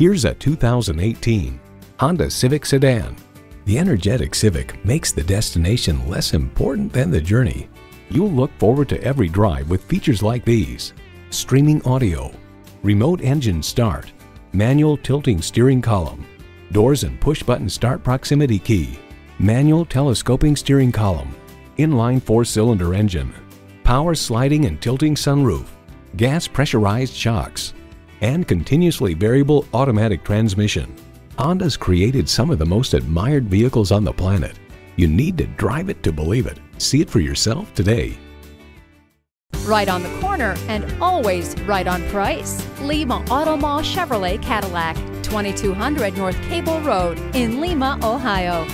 Here's a 2018 Honda Civic Sedan. The energetic Civic makes the destination less important than the journey. You'll look forward to every drive with features like these. Streaming audio, remote engine start, manual tilting steering column, doors and push-button start proximity key, manual telescoping steering column, inline four-cylinder engine, power sliding and tilting sunroof, gas pressurized shocks, and continuously variable automatic transmission. Honda's created some of the most admired vehicles on the planet. You need to drive it to believe it. See it for yourself today. Right on the corner and always right on price. Lima Auto Mall Chevrolet Cadillac, 2200 North Cable Road in Lima, Ohio.